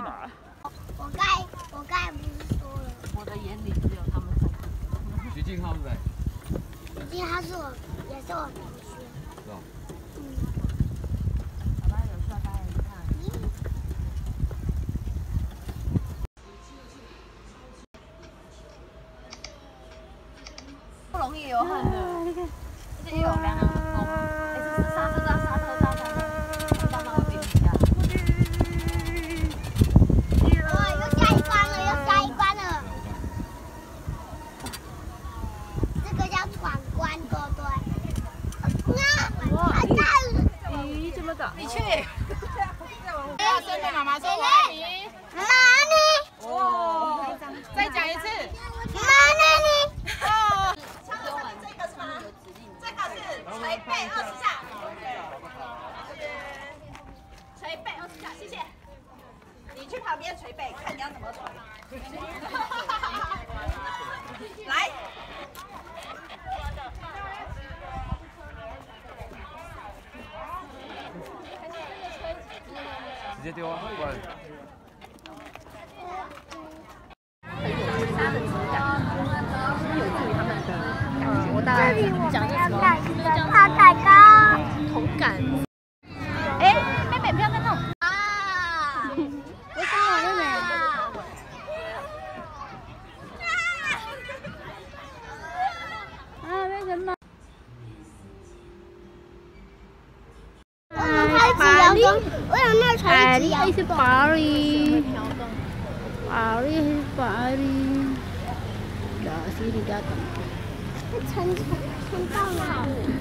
哪？我刚我刚才不是说了，我的眼里只有他们三个。徐静浩是谁？徐静浩是我，也是我同学。是吧？嗯，爸爸有需要带你看。不容易流汗的，而且又有凉凉的风。哎，这是刹车道，刹车道上面，慢慢会变一下。哦，又下一关了，又下一关了。这个叫闯关，对不对？那哇啊，这咦，这么大？你去。大声对妈妈说我爱你。妈咪，哦，再讲一次。妈咪，哦。唱完这个是吗？这个是捶背二十下。捶背二十下，谢谢。你去旁边捶背，看你要怎么捶。直接丢啊，不然。我大概这里我讲们要什么？盖一个大蛋糕。同感。哎，妹妹不要再弄。啊！为什么妹妹？啊，为什么？我们开始要跟，我要那传奇是巴黎，巴黎是巴黎，这是你家的。传传到哪里？